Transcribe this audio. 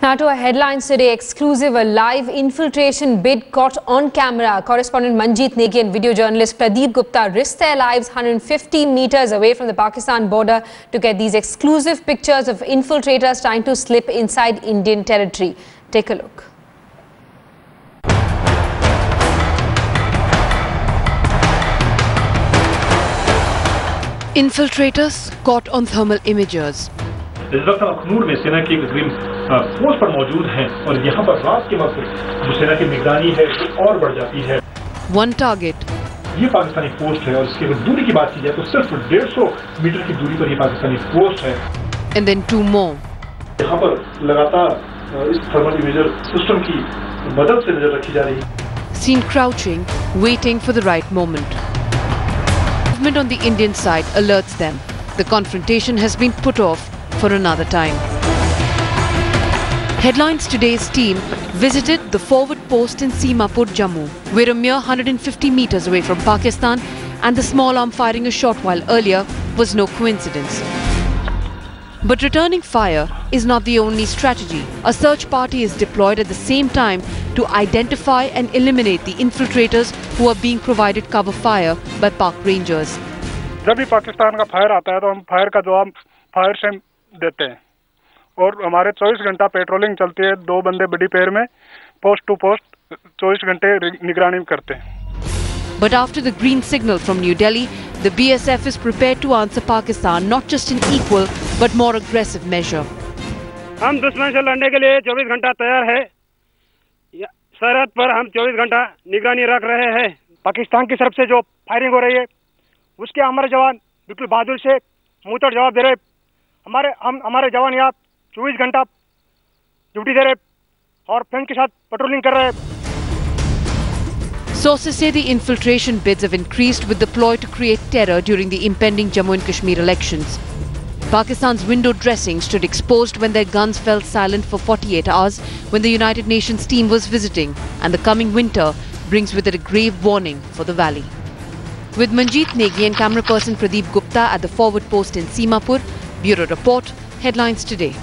Now to our headlines today, exclusive, a live infiltration bid caught on camera. Correspondent Manjeet Negi and video journalist Pradeep Gupta risked their lives 150 meters away from the Pakistan border to get these exclusive pictures of infiltrators trying to slip inside Indian territory. Take a look. Infiltrators caught on thermal imagers. हम अखनूर में सेना की एक अजीम post पर मौजूद हैं और यहाँ पर रात के वक्त जो सेना की निगरानी है वो और बढ़ जाती है वन टारगेट ये पाकिस्तानी पोस्ट है और इसकी अगर दूरी की बात की जाए तो सिर्फ़ 150 मीटर की दूरी पर ये पाकिस्तानी पोस्ट है and then two more. यहाँ पर लगातार इस थर्मल इमेजर सिस्टम की मदद से नज़र रखी जा रही है Seen crouching, waiting for the right moment. Movement on the Indian side alerts them. The confrontation has been put off for another time. Headlines today's team visited the forward post in Simapur, Jammu, where a mere 150 meters away from Pakistan and the small arm firing a short while earlier was no coincidence. But returning fire is not the only strategy. A search party is deployed at the same time to identify and eliminate the infiltrators who are being provided cover fire by park rangers. जब भी पाकिस्तान का fire आता है तो हम fire का जवाब fire से देते हैं। और हमारे 24 घंटा पेट्रोलिंग चलती है दो बंदे बड़ी पैर में पोस्ट टू पोस्ट 24 घंटे निगरानी करते हैं। But after the green signal from New Delhi, the BSF is prepared to answer Pakistan not just in equal but more aggressive measure. हम दुश्मन से लड़ने के लिए 24 घंटा तैयार है। सरहद पर हम 24 घंटा निगरानी रख रहे हैं। पाकिस्तान की तरफ़ से जो फायरिंग हो रही है उसके हमारे जवान बिल्कुल बहादुर से मुंहतोड़ जवाब दे रहे हमारे हम हमारे जवान यहाँ चौबीस घंटा ड्यूटी दे रहे और फ्रेंड के साथ पेट्रोलिंग कर रहे हैं Sources say the infiltration bids have increased with the ploy to create terror during the impending Jammu and Kashmir elections. Pakistan's window dressing stood exposed when their guns fell silent for 48 hours when the United Nations team was visiting, and the coming winter brings with it a grave warning for the valley. With Manjeet Negi and camera person Pradeep Gupta at the forward post in Simapur, Bureau Report, Headlines Today.